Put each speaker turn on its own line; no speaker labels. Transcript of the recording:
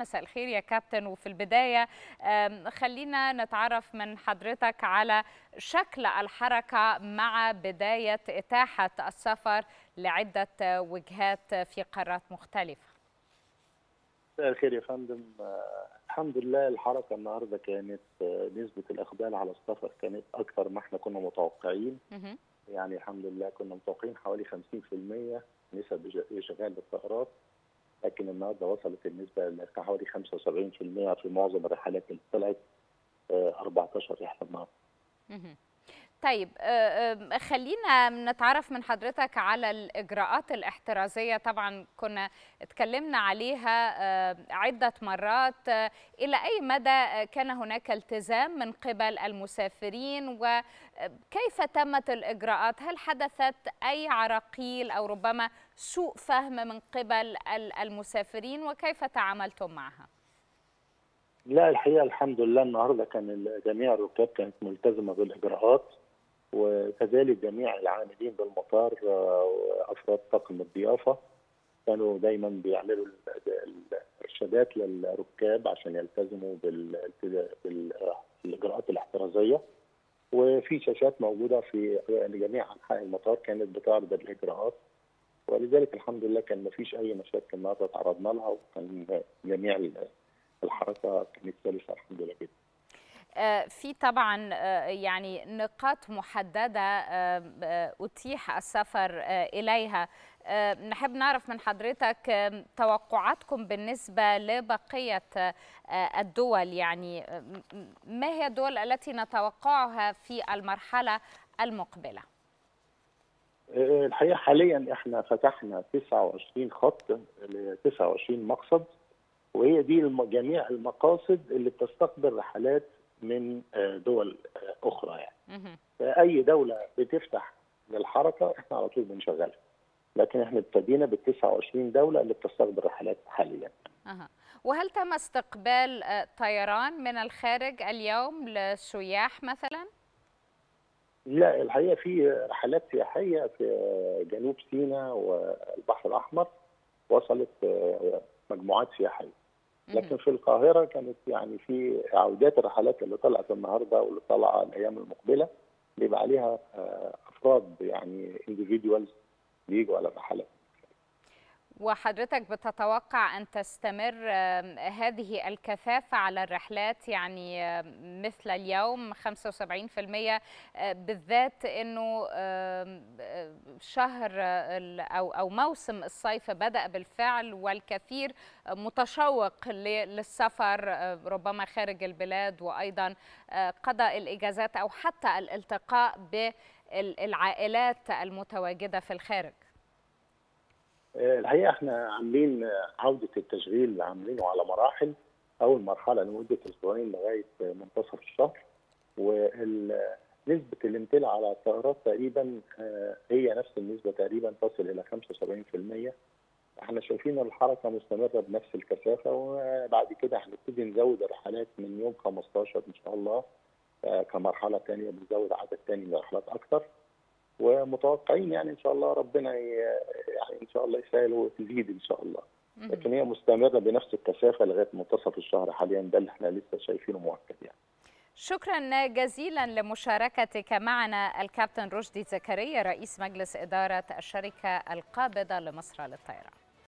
مساء الخير يا كابتن. وفي البداية خلينا نتعرف من حضرتك على شكل الحركة مع بداية إتاحة السفر لعدة وجهات في قارات مختلفة.
مساء الخير يا فندم. الحمد لله الحركة النهاردة كانت نسبة الإقبال على السفر كانت أكثر ما إحنا كنا متوقعين. يعني الحمد لله كنا متوقعين حوالي 50% نسب إشغال للطائرات. لكن النهارده وصلت النسبة لحوالي 75% في معظم الرحلات اللي طلعت 14 رحلة النهارده.
طيب خلينا نتعرف من حضرتك على الإجراءات الاحترازية. طبعا كنا اتكلمنا عليها عدة مرات. إلى أي مدى كان هناك التزام من قبل المسافرين؟ وكيف تمت الإجراءات؟ هل حدثت أي عراقيل أو ربما سوء فهم من قبل المسافرين؟ وكيف تعاملتم معها؟
لا الحقيقة الحمد لله النهارده كان جميع الركاب كانت ملتزمة بالإجراءات. وكذلك جميع العاملين بالمطار وأفراد طاقم الضيافة كانوا دايما بيعملوا الإرشادات للركاب عشان يلتزموا بالإجراءات الاحترازية وفي شاشات موجودة في جميع أنحاء المطار كانت بتعرض الإجراءات ولذلك الحمد لله كان ما فيش أي مشاكل النهارده تعرضنا لها وكان جميع الحركة كانت سلسة الحمد لله جدا.
في طبعا يعني نقاط محددة أتيح السفر إليها. نحب نعرف من حضرتك توقعاتكم بالنسبة لبقية الدول. يعني ما هي الدول التي نتوقعها في المرحلة المقبلة؟
الحقيقة حاليا إحنا فتحنا 29 خط ل 29 مقصد وهي دي جميع المقاصد اللي بتستقبل رحلات من دول أخرى يعني. اي دولة بتفتح للحركة إحنا على طول بنشغلها. لكن إحنا ابتدينا بال 29 دولة اللي بتستقبل رحلات حاليا.
أه. وهل تم استقبال طيران من الخارج اليوم للسياح مثلا؟
لا الحقيقة في رحلات سياحية في جنوب سيناء والبحر الأحمر وصلت مجموعات سياحية. لكن في القاهرة كانت يعني في عودات الرحلات اللي طلعت النهارده واللي طالعه الأيام المقبلة بيبقى عليها أفراد يعني individuals بيجوا على الرحلات.
وحضرتك بتتوقع أن تستمر هذه الكثافة على الرحلات يعني مثل اليوم 75% بالذات إنه شهر أو أو موسم الصيف بدأ بالفعل والكثير متشوق للسفر ربما خارج البلاد وأيضا قضاء الإجازات أو حتى الالتقاء بالعائلات المتواجدة في الخارج.
الحقيقة إحنا عاملين عودة التشغيل عاملينه على مراحل. أول مرحلة لمدة أسبوعين لغاية منتصف الشهر. ونسبه الامتلاء على الطائرات تقريبا هي نفس النسبة تقريبا تصل إلى 75% إحنا شايفين الحركة مستمرة بنفس الكثافة وبعد كده هنبتدي نزود الرحلات من يوم 15 إن شاء الله كمرحلة ثانية بنزود عدد ثاني من الرحلات أكثر ومتوقعين يعني إن شاء الله ربنا يعني إن شاء الله يسهل وتزيد إن شاء الله. لكن هي مستمرة بنفس الكثافه لغاية منتصف الشهر حاليا ده اللي إحنا لسه شايفينه مؤكد يعني.
شكرا جزيلا لمشاركتك معنا الكابتن رشدي زكريا رئيس مجلس إدارة الشركة القابضة لمصر للطيران.